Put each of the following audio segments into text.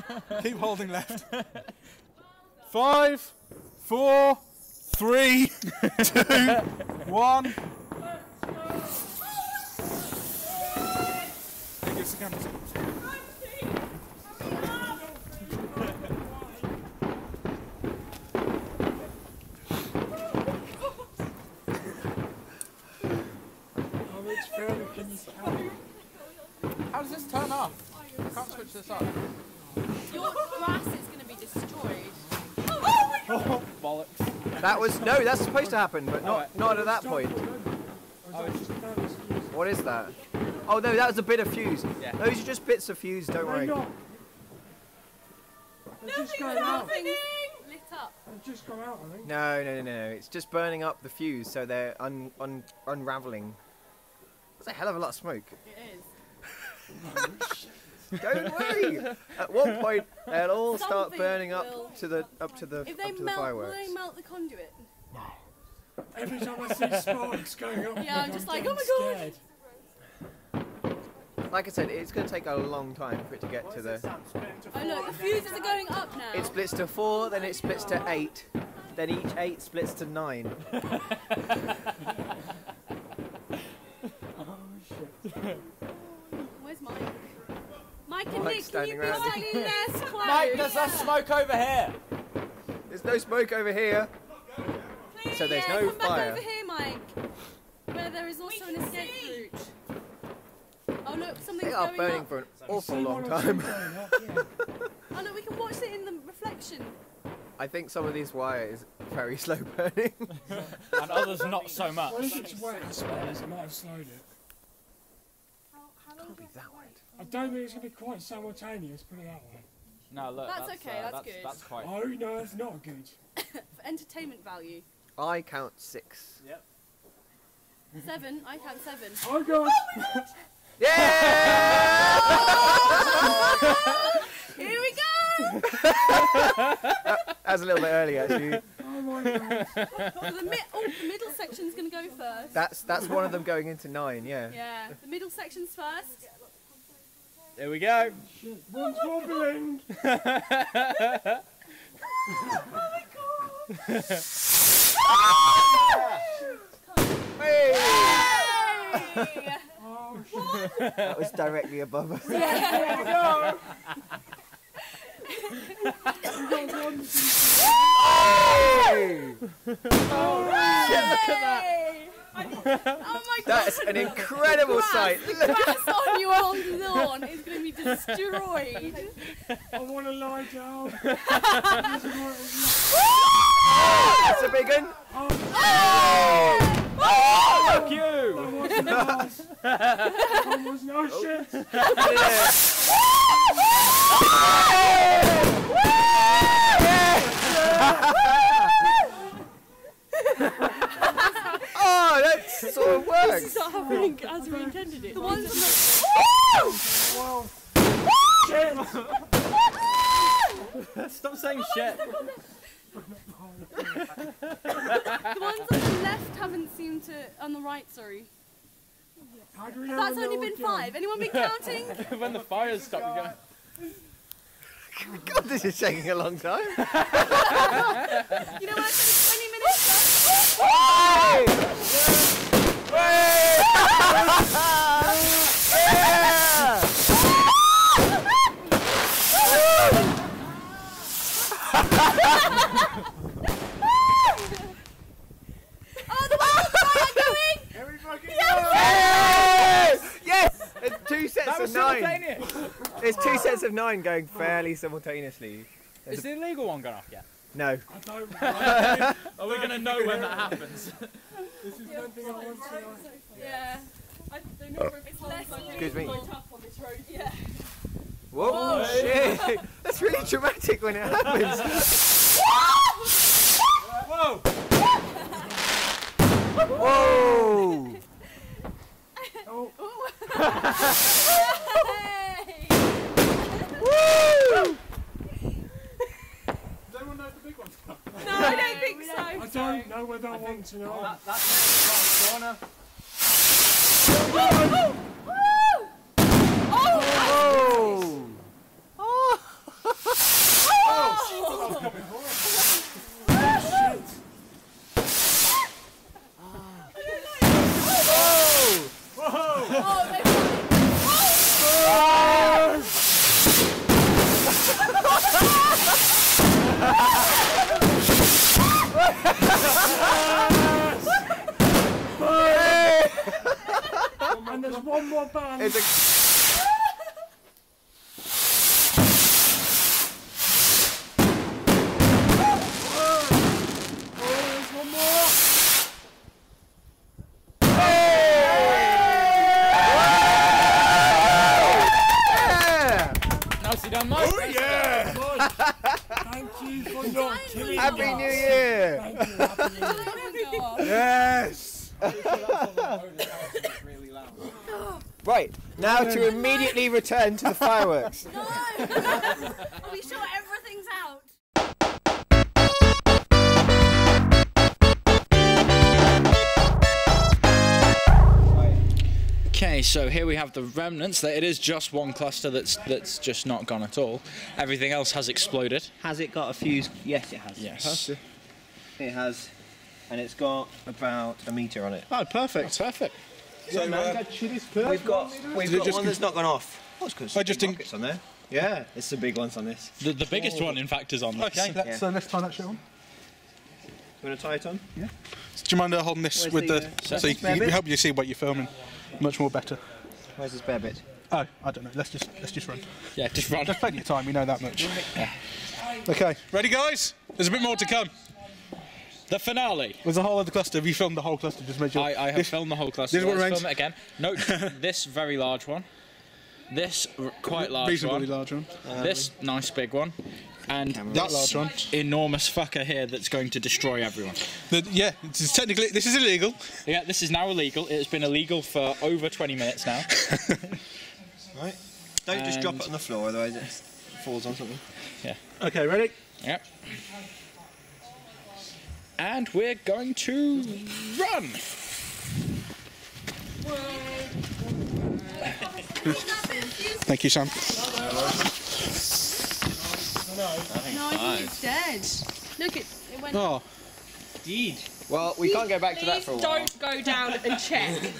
Keep holding left. Five, four, three, two, one. How does this turn off? I can't switch this up. Your grass is going to be destroyed. Bollocks. That was no. That's supposed to happen, but not not at that point. What is that? Oh no, that was a bit of fuse. Yeah. Those are just bits of fuse. Don't worry. They're just going out. Lit up. They've just gone out, I think. No, no, no, no. It's just burning up the fuse, so they're un, un, unraveling. That's a hell of a lot of smoke. It is. Don't worry. At one point, they'll all start Something burning up to the up to the If up they to the melt, will fireworks. they melt the conduit? Every time I see sparks going up, Yeah, I'm just like, oh my scared. Like I said, it's going to take a long time for it to get to the. Oh look, the fuses are going up now. It splits to four, then it splits to eight, then each eight splits to nine. Where's Mike? Mike and Mike's Nick, can you be slightly less close? Mike, there's a smoke over here. There's no smoke over here. Please, so there's yeah, no come back fire. over here, Mike. Where there is also an escape route. Oh look, They something's are burning up. for an awful long one or two time. up, yeah. Oh look, we can watch it in the reflection. I think some of these wire is very slow burning. And others not so much. Well, if it's wet, I suppose it might have slowed it. Can't be that wet. I don't think it's going to be quite simultaneous, put it that way. No, look. That's That's, okay, uh, that's that's good. That's quite. Oh, no, it's not good. For entertainment value. I count six. Yep. Seven, I count seven. Oh, God. Yeah! Here we go! that was a little bit early actually. Oh, my God. So the, mi- oh, the middle section's going to go first. That's that's one of them going into nine. Yeah. Yeah, the middle section's first. Here we go. One's wobbling. Hey! Hey! Oh, shit. That was directly above us. yeah. Hey! Look at that! Oh my god! That's an incredible grass, sight. The grass on your lawn is going to be destroyed. I want to lie down. That's a big one. Ah! Oh! Fuck you. Oh! That wasn't nice. That was no oh. shit. Yeah. Ah! Ah! Oh, that sort of works. It's not happening as we intended it. The ones on the. Wow. Stop saying oh, shit. The ones on the left haven't seemed to. On the right, sorry. How do we know That's only been five. Anyone been counting? when the fires stop, you go. God, this is taking a long time. You know what? I said 20 minutes uh, left? Hey! Yeah! Oh, the ones on the right are going! Every fucking Yes! Yes! There's two sets of nine. There's two sets of nine going fairly simultaneously. Is the illegal one gone off yet? No. I don't. Are we gonna know when that happens? This is one thing I want to know. Yeah. I don't know uh. if it's less Excuse me. tough on this road. Yeah. Whoa, shit! That's really dramatic when it happens. Whoa! Whoa! Oh, No, we don't want to know. That, that's the corner. Oh. one more band. Now to immediately return to the fireworks. No! Are we sure everything's out? Okay, so here we have the remnants. That it is just one cluster that's that's just not gone at all. Everything else has exploded. Has it got a fuse? Yes, it has. Yes. It has, and it's got about a meter on it. Oh, perfect. Oh, perfect. So, uh, We've got we've Is got just one that's not gone off. Oh, it's 'cause I just big think- rockets on there. Yeah, it's the big ones on this. The, the biggest one, in fact, is on this. okay, let's, Yeah. uh, let's tie that shit on. You want to tie it on? Yeah. Do you mind uh, holding this Where's with the, the, uh, so you, you, help you see what you're filming much more better. Where's the spare bit? Oh, I don't know. Let's just let's just run. Yeah, just run. There's plenty of time. We know that much. Okay, ready, guys? There's a bit more to come. The finale. There's a whole other cluster. Have you filmed the whole cluster? Just make sure. I, I have This- filmed the whole cluster. this is what Let's remains? film it again. Note this very large one. This quite large reasonably one. large one. Um, this nice big one. And That large one. enormous fucker here that's going to destroy everyone. The, yeah, it's technically this is illegal. Yeah, this is now illegal. It has been illegal for over 20 minutes now. Right. Don't just drop it on the floor, otherwise it falls on something. Yeah. Okay, ready? Yep. And we're going to run. Thank you, Sam. No, I think it's dead. Look, it, it went. Oh, Deed. Well, we can't go back to that for a while. don't go down and check.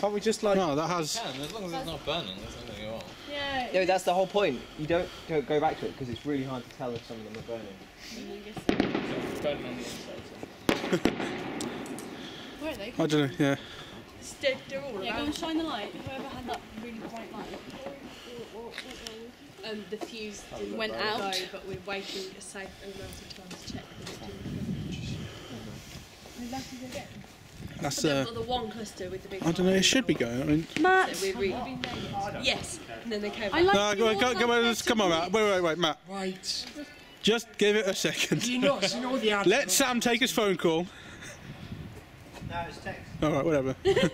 Can't we just like? no, that has. As long as it's not burning, there's nothing wrong. yeah. No, that's the whole point. You don't go, go back to it because it's really hard to tell if some of them are burning. Where are they? I don't know. Yeah. They're, they're all yeah, go and shine the light. Whoever had that really bright light. Um, the fuse Went out. go, but we're waiting a safe amount of time to check. that it's doing That's. it. Uh, the one cluster with the big. I don't know. It should be going. I mean. Matt, So we're yes, and then they came. I like. No, the go, go, more come on, come on, Matt. Wait, wait, wait, Matt. Right. Just give it a second. Do you not see all the ads? Let Sam take his phone call. No, it's text. All right, whatever.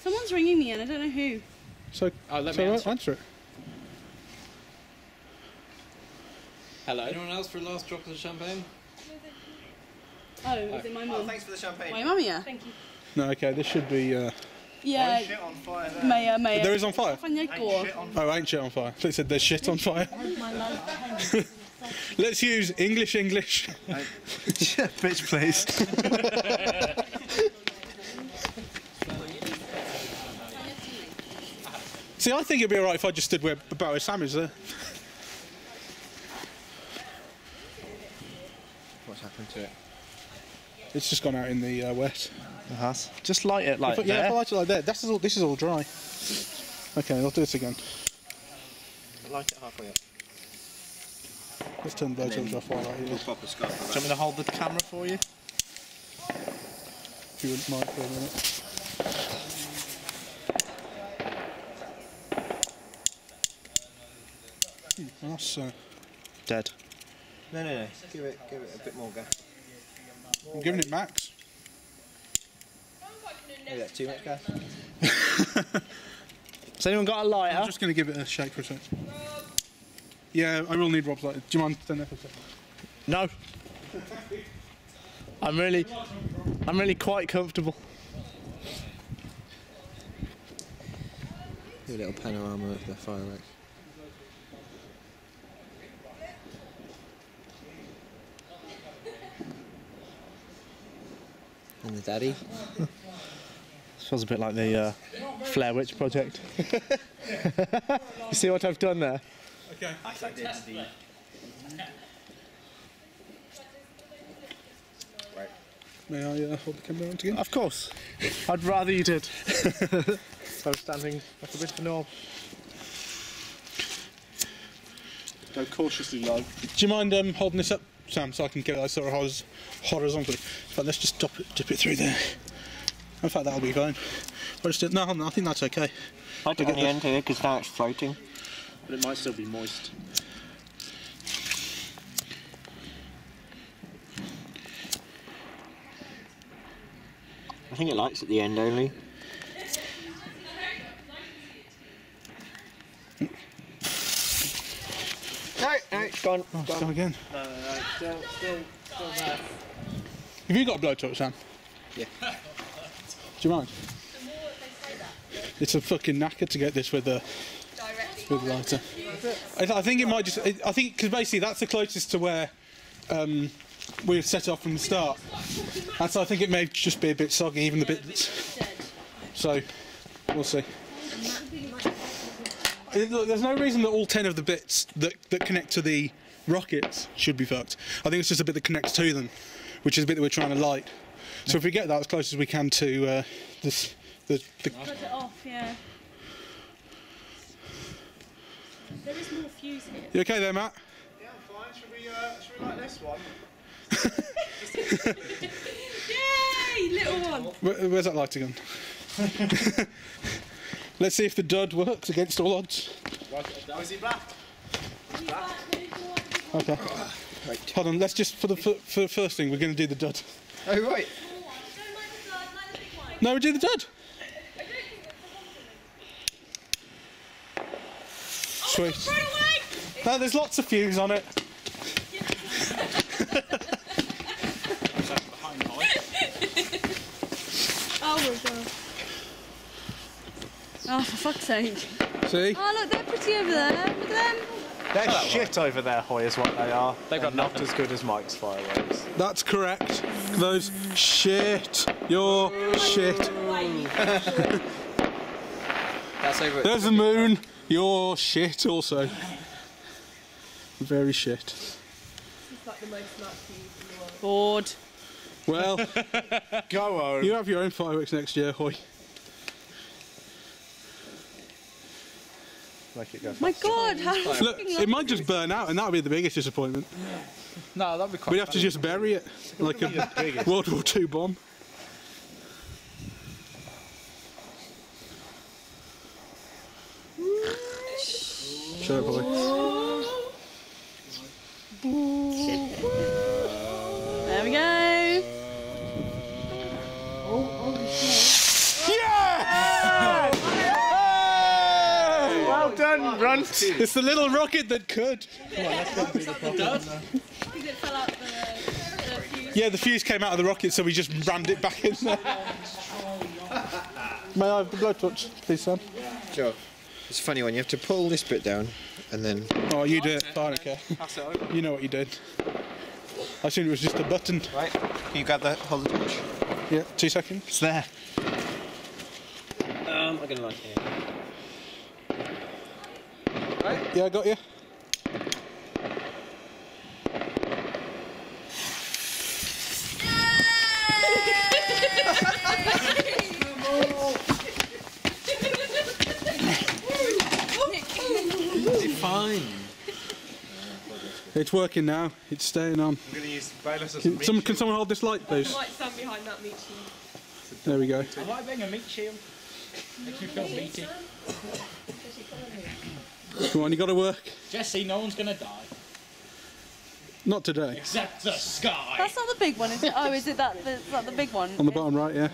Someone's ringing me and I don't know who. So, Oh, let so me uh, answer. answer it. Hello. Anyone else for a last drop of champagne? Oh, is it my mum? Thanks for the champagne. My mum, yeah. Thank you. No, okay. This should be. Uh, Yeah, on fire Maya, Maya. there is on fire. Fan jag går. Oh, ain't shit on fire. They said there's shit on fire. Let's use English, English. Bitch, please. See, I think it'd be alright if I just stood where about where Sam is there. What's happened to it? It's just gone out in the uh, wet. It has. Just light it like But yeah, if I light it like that, this is all. This is all dry. Okay, I'll do this again. Light it halfway up. Let's turn the blowtorch off while I We'll a scarf. Do you want me to hold the camera for you? If you wouldn't mind for a minute. Hmm, That's uh, Dead. No, no, no. Give it, give it a bit more gas. I'm giving it max. Maybe that's too much gas. Has anyone got a lighter? I'm just going to give it a shake for a sec. Yeah, I will need Rob's light. Do you mind standing there for a second? No. I'm really, I'm really quite comfortable. Do a little panorama of the fireworks. And the daddy. Feels a bit like the uh, Flare Witch project. you see what I've done there? Okay. I suggest the right. May I uh, hold the camera around again? Of course. I'd rather you did. so standing like a bit of a knob. Go cautiously low. Do you mind um, holding this up, Sam, so I can get it like, sort of horiz- horizontally? In fact, let's just dip it, dip it through there. In fact, that'll be fine. Or just, no, no, I think that's okay. I took get the end here because now it's floating. But it might still be moist. I think it lights at the end only. No, no, it's gone. Oh, it's gone again. No, no, no. Still, still, still there. Have you got a blowtorch, Sam? Yeah. Do you mind? It's a fucking knacker to get this with a a lighter. I, th- I think it might just. I I think because basically that's the closest to where um, we set off from the start, and so I think it may just be a bit soggy, even the bit that's. So, we'll see. Look, there's no reason that all ten of the bits that, that connect to the rockets should be fucked. I think it's just a bit that connects to them, which is a bit that we're trying to light. So if we get that as close as we can to uh, this, the, the Cut it off, yeah. There is more fuse here. you okay there, Matt? Yeah, I'm fine. Should we, uh, should we light this one? Yay! Little one. Where, where's that lighter gone? Let's see if the dud works against all odds. Is he black? Okay. Hold on. Let's just for the fir- for the first thing, we're going to do the dud. Oh, right. No, we do the dud. Sweet. No, there's lots of fuse on it. Oh my god. Oh, for fuck's sake. See? Oh, look, they're pretty over there. Look at them. They're shit over there, Hoy, is what they are. They've got They're not as good as Mike's fireworks. That's correct. Those shit. Your oh shit. That's over. There's the moon. Your shit also. Very shit. Bored. Well, Go on. you have your own fireworks next year, Hoy. Make it go. My god, how Look, it might just burn out, and that would be the biggest disappointment. No, that'd be quite. We'd have to just bury it like a World War II bomb. Well done, Runt. It's the little rocket that could. Because it the, the. Yeah, the fuse came out of the rocket, so we just rammed it back in there. May I have the blowtorch, please, Sam? Sure. It's a funny one. You have to pull this bit down, and then Oh, you do it. I don't care. You know what you did. I assumed it was just a button. right. Can you grab that? Hold the torch. Yeah, two seconds. It's there. Um, I'm gonna light it. Yeah, I got you. Fine. It's working now. It's staying on. I'm going to use Bayless as Can, some, can someone hold this light, please? Might stand behind that meat shield. There we go. I like being a meat shield. Makes me feel meaty. Come on, you got to work. Jesse, no one's gonna die. Not today. Except the sky. That's not the big one, is it? Oh, is it that the, that the big one? On the bottom right, yeah.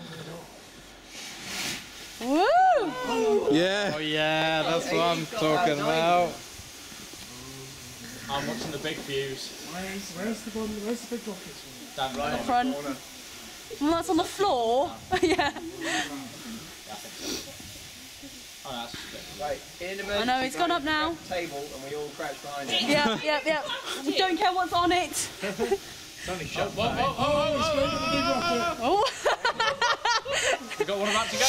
Woo! Yeah. Oh yeah, that's what I'm talking about. I'm watching the big fuse. Where's, where's the one? Where's the big rockets? Down the bottom. Front. Well, that's on the floor. yeah. Oh, that's it. Right. In I know, it's gone up now. Table, and we all crouch behind it. Yeah, yeah, yeah. We don't care what's on it. Whoa, whoa, whoa, whoa, whoa. Oh. oh, oh, oh we got one about to go.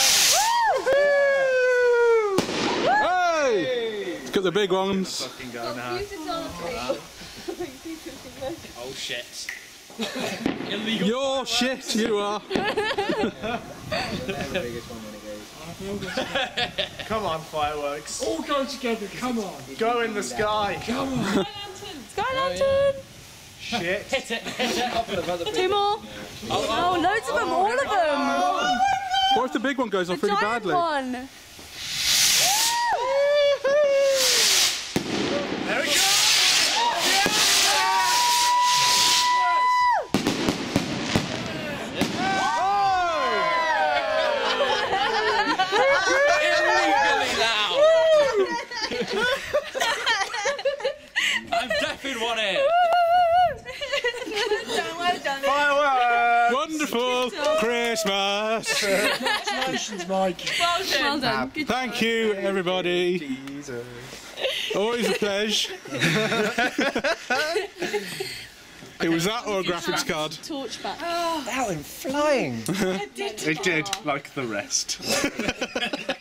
Hey! It's got the big ones. fucking go now. Oh shit. You're shit, you are. Come on, fireworks. All go together, come on. Go in the sky. Come on. Sky lantern! Sky lantern. Oh, yeah. Shit. Two more. Oh, loads of them, all of them. What if the big one goes off really Giant badly? one. There we go. Illegally loud. I'm deaf in one ear. well done. Fireworks. Wonderful Christmas. Congratulations, Mike. Well done. Well done. Good Thank you, everybody. Always a pleasure. it was that or a graphics card. Torch back. That went flying. It did, like the rest.